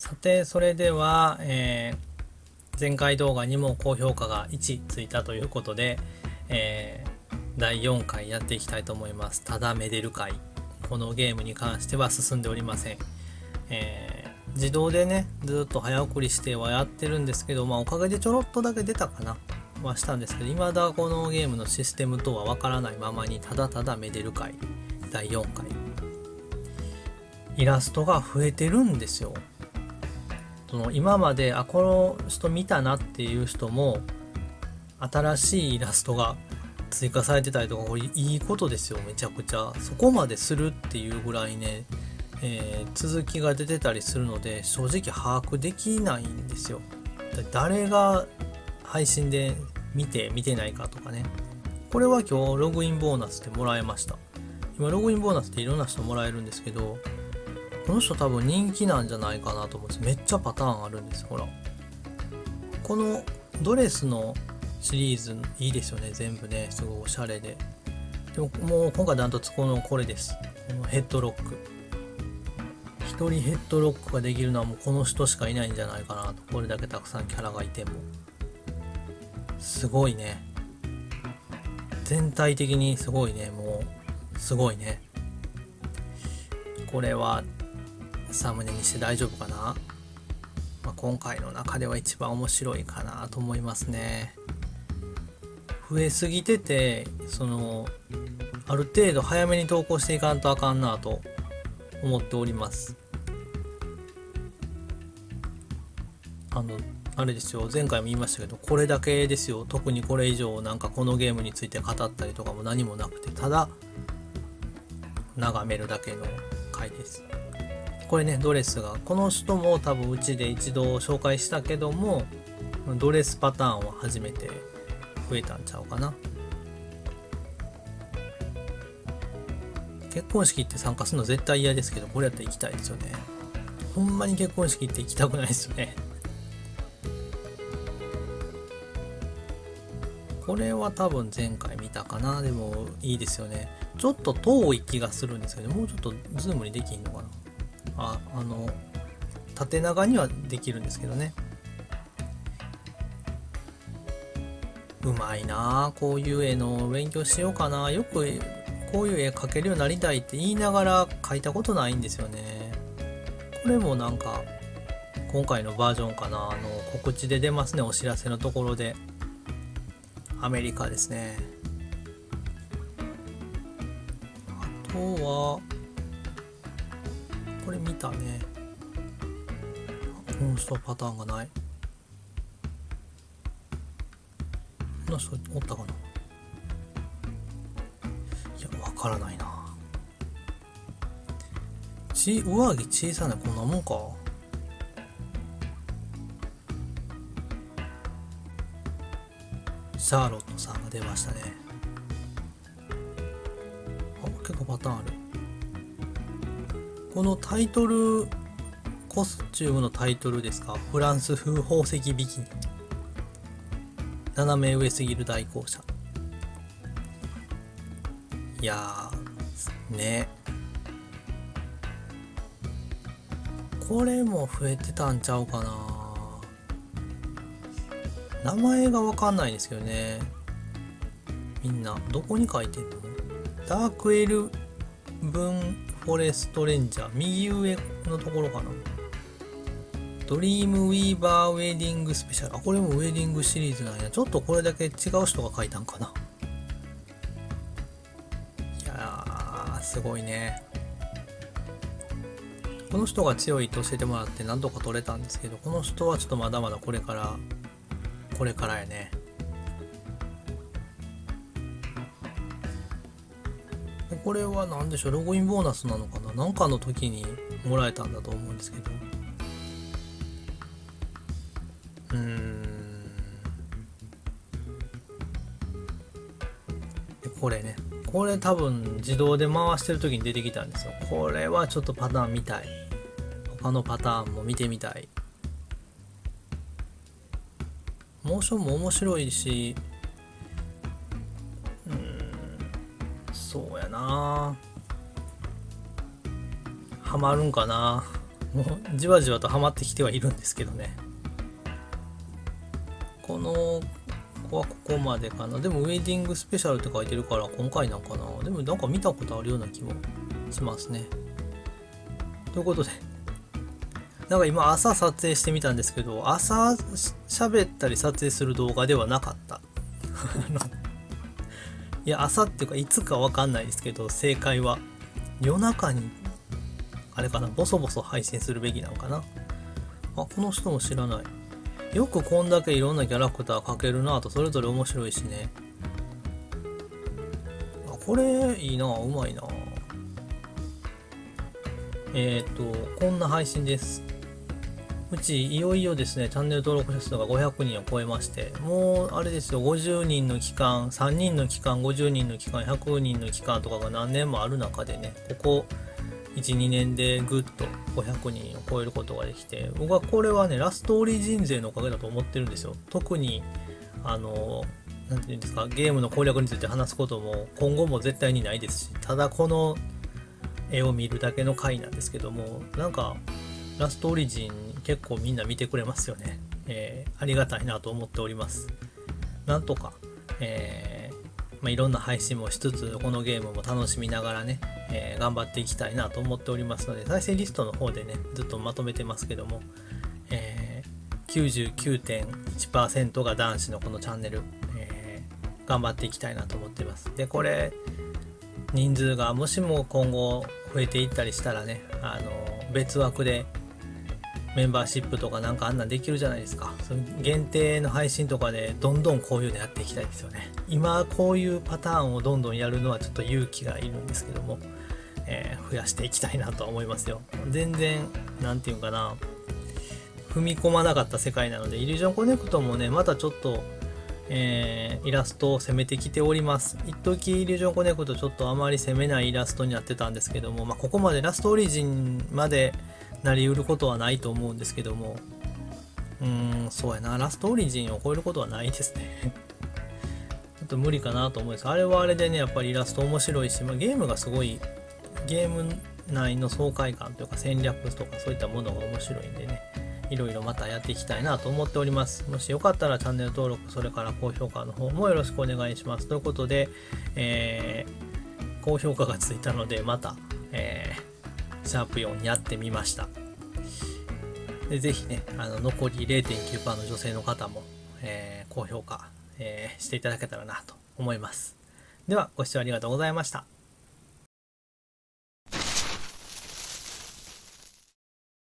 さてそれでは、えー前回動画にも高評価が1ついたということで、えー第4回やっていきたいと思います。ただめでる回このゲームに関しては進んでおりません、えー自動でねずっと早送りしてはやってるんですけどまあおかげでちょろっとだけ出たかな。はしたんですけど未だこのゲームのシステムとはわからないままにただただめでる回第4回。イラストが増えてるんですよ。その今まであこの人見たなっていう人も新しいイラストが追加されてたりとかこれいいことですよめちゃくちゃ。そこまでするっていうぐらいね、えー続きが出てたりするので正直把握できないんですよ。誰が配信で見て見てないかとかね。これは今日ログインボーナスでもらえました。今ログインボーナスっていろんな人もらえるんですけどこの人多分人気なんじゃないかなと思うんですめっちゃパターンあるんですほら。このドレスのシリーズいいですよね全部ね。すごいおしゃれで。でももう今回ダントツこのこれです。このヘッドロック。一人ヘッドロックができるのはもうこの人しかいないんじゃないかなと。これだけたくさんキャラがいても。すごいね。全体的にすごいね。もうすごいね。これはサムネにして大丈夫かな、まあ、今回の中では一番面白いかなと思いますね。増えすぎててそのある程度早めに投稿していかんとあかんなと思っております。あのあれですよ。前回も言いましたけどこれだけですよ。特にこれ以上なんかこのゲームについて語ったりとかも何もなくてただ眺めるだけの回です。これねドレスが。この人も多分うちで一度紹介したけどもドレスパターンは初めて増えたんちゃうかな。結婚式って参加するの絶対嫌ですけどこれやったら行きたいですよね。ほんまに結婚式って行きたくないですよね。これは多分前回見たかな。でもいいですよね。ちょっと遠い気がするんですけどもうちょっとズームにできんのかな。ああの縦長にはできるんですけどね。うまいなこういう絵の勉強しようかなよくこういう絵描けるようになりたいって言いながら描いたことないんですよね。これもなんか今回のバージョンかなあの告知で出ますねお知らせのところで。アメリカですね。あとはこれ見たね。この人パターンがない。この人おったかな。いやわからないな。ち上着小さなこんなもんか。シャーロットさんが出ましたね。あ結構パターンある。このタイトルコスチュームのタイトルですか？フランス風宝石ビキニ。斜め上すぎる大校舎。いやーね。これも増えてたんちゃうかな。名前がわかんないですけどね。みんなどこに書いてんの？ダークエルブンフォレストレンジャー。右上のところかな。ドリームウィーバーウェディングスペシャル。あこれもウェディングシリーズなんや。ちょっとこれだけ違う人が書いたんかな。いやーすごいね。この人が強いと教えてもらって何とか取れたんですけどこの人はちょっとまだまだこれからこれからやね。これは何でしょう？ログインボーナスなのかな？何かの時にもらえたんだと思うんですけど。うん。これね。これ多分自動で回してる時に出てきたんですよ。これはちょっとパターン見たい。他のパターンも見てみたい。モーションも面白いしそうやな。ハマるんかな。もうじわじわとハマってきてはいるんですけどね。この子はここまでかな。でもウェディングスペシャルって書いてるから今回なんかな。でもなんか見たことあるような気もしますね。ということでなんか今朝撮影してみたんですけど朝喋ったり撮影する動画ではなかった。いや朝っていうかいつかわかんないですけど正解は。夜中にあれかなボソボソ配信するべきなのかな。あこの人も知らない。よくこんだけいろんなキャラクター描けるなとそれぞれ面白いしね。あこれいいなうまいなえっ、ー、とこんな配信です。うちいよいよですねチャンネル登録者数が500人を超えましてもうあれですよ50人の期間3人の期間50人の期間100人の期間とかが何年もある中でねここ12年でぐっと500人を超えることができて僕はこれはねラストオリジン勢のおかげだと思ってるんですよ。特にあの何て言うんですかゲームの攻略について話すことも今後も絶対にないですしただこの絵を見るだけの回なんですけどもなんかラストオリジン結構みんな見てくれますよね、えー、ありがたいなと思っておりますなんとか、えー、まあ、いろんな配信もしつつこのゲームも楽しみながらねえー、頑張っていきたいなと思っておりますので、再生リストの方でね、ずっとまとめてますけども、えー、99.1%が男子のこのチャンネル、え、頑張っていきたいなと思ってます。で、これ、人数がもしも今後増えていったりしたらね、あの、別枠でメンバーシップとかなんかあんなんできるじゃないですか。その限定の配信とかでどんどんこういうのやっていきたいですよね。今こういうパターンをどんどんやるのはちょっと勇気がいるんですけども、えー、増やしていきたいなと思いますよ。全然、何て言うかな、踏み込まなかった世界なので、イリュージョンコネクトもね、またちょっと、えー、イラストを攻めてきております。一時イリュージョンコネクトちょっとあまり攻めないイラストになってたんですけども、まあ、ここまでラストオリジンまでなりうることはないと思うんですけども、うーん、そうやな、ラストオリジンを超えることはないですね。ちょっと無理かなと思うんですあれはあれでね、やっぱりイラスト面白いし、まあ、ゲームがすごいゲーム内の爽快感というか戦略とかそういったものが面白いんでね、いろいろまたやっていきたいなと思っております。もしよかったらチャンネル登録、それから高評価の方もよろしくお願いします。ということで、えー、高評価がついたので、また、えー、シャープ4やってみました。でぜひね、あの残り0.9%の女性の方も、えー、高評価、えー、していただけたらなと思います。では、ご視聴ありがとうございました。